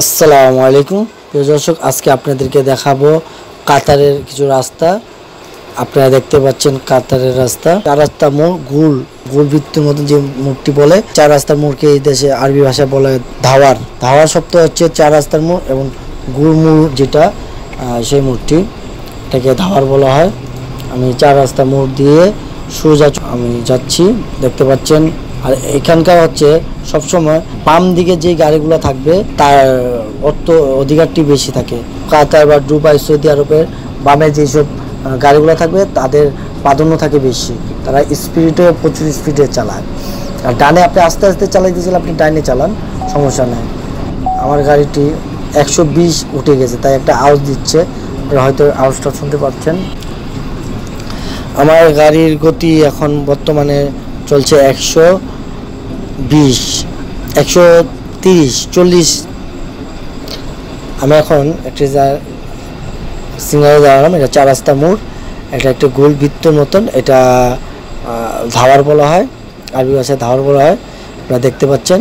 আসসালামু আলাইকুম। প্রিয় দর্শক, আজকে আপনাদেরকে দেখাবো কাতারের কিছু রাস্তা। আপনারা দেখতে পাচ্ছেন কাতারের রাস্তা। চার রাস্তা মোড়, গুল গুল বৃত্তের মতো যে মোড়টি বলে, চার রাস্তার মোড়কে এই দেশে আরবি ভাষায় বলে ধাওয়ার। ধাওয়ার শব্দ হচ্ছে চার রাস্তার মোড় এবং গুল মোড় যেটা সেই মোড়টি। এটাকে ধাওয়ার বলা হয়। আমি চার রাস্তা মোড় দিয়ে সোজা আমি যাচ্ছি। দেখতে পাচ্ছেন আর এখানকার হচ্ছে সবসময় বাম দিকে যে গাড়িগুলো থাকবে, তার অর্থ অধিকারটি বেশি থাকে। কাতার বা দুবাই, সৌদি আরবের বামে যেসব গাড়িগুলো থাকবে, তাদের প্রাধান্য থাকে বেশি। তারা স্পিডে প্রচুর স্পিডে চালায়। আর ডানে আপনি আস্তে আস্তে চালাই চালাইতেছিল আপনি ডাইনে চালান, সমস্যা নেই। আমার গাড়িটি একশো বিশ উঠে গেছে, তাই একটা আওয়াজ দিচ্ছে। হয়তো আওয়াজটা শুনতে পাচ্ছেন। আমার গাড়ির গতি এখন বর্তমানে চলছে একশো বিশ, একশো তিরিশ, চল্লিশ। আমি এখন একটি সিঙ্গারে দাঁড়ালাম, এটা চার রাস্তা মোড়। এটা একটা গোল বৃত্তর মতন, এটা ধাওয়ার বলা হয়, আরবি ভাষায় ধাওয়ার বলা হয়। আপনারা দেখতে পাচ্ছেন।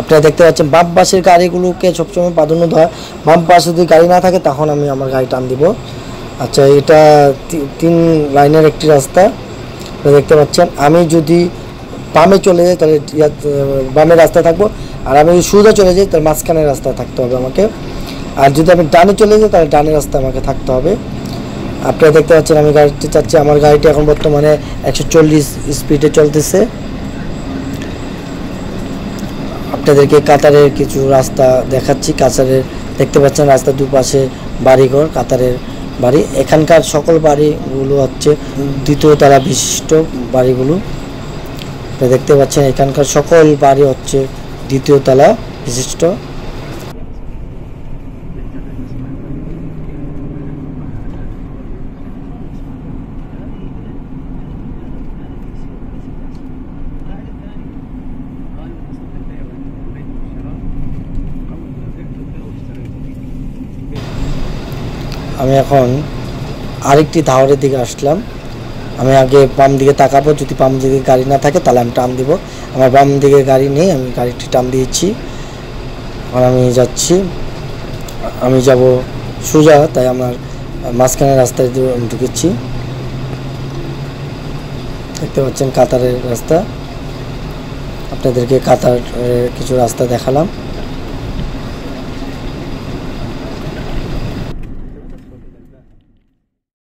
আপনারা দেখতে পাচ্ছেন বাম পাশের গাড়িগুলোকে সবসময় প্রাধান্য দেওয়া। বাম পাশে যদি গাড়ি না থাকে, তখন আমি আমার গাড়ি টান দিব। আচ্ছা এটা তিন লাইনের একটি রাস্তা। দেখতে পাচ্ছেন, আমি যদি বামে চলে যাই তাহলে বামে রাস্তা থাকব, আর আমি যদি সোজা চলে যাই তাহলে মাঝখানে রাস্তা থাকতে হবে আমাকে। আর যদি আমি ডানে চলে যাই তাহলে ডানে রাস্তা আমাকে থাকতে হবে। আপনারা দেখতে পাচ্ছেন, আমি গাড়িটি চাচ্ছি, আমার গাড়িটি এখন বর্তমানে একশো চল্লিশ স্পিডে চলতেছে। আপনাদেরকে কাতারের কিছু রাস্তা দেখাচ্ছি, কাতারের, দেখতে পাচ্ছেন রাস্তার দুপাশে বাড়িঘর, কাতারের বাড়ি। এখানকার সকল বাড়িগুলো হচ্ছে দ্বিতীয় তারা বিশিষ্ট বাড়িগুলো। দেখতে পাচ্ছেন, এখানকার সকল বাড়ি হচ্ছে দ্বিতীয় তলা বিশিষ্ট। আমি এখন আরেকটি ধাওয়ারের দিকে আসলাম। আমি আগে বাম দিকে তাকাবো, যদি বাম দিকে গাড়ি না থাকে তাহলে আমি টান দিব। আমার বাম দিকে গাড়ি নেই, আমি গাড়িটি টান দিয়েছি। আর আমি যাচ্ছি। আমি যাব সোজা, তাই আমার মাঝখানে রাস্তায় ঢুকেছি। দেখতে পাচ্ছেন কাতারের রাস্তা। আপনাদেরকে কাতার কিছু রাস্তা দেখালাম।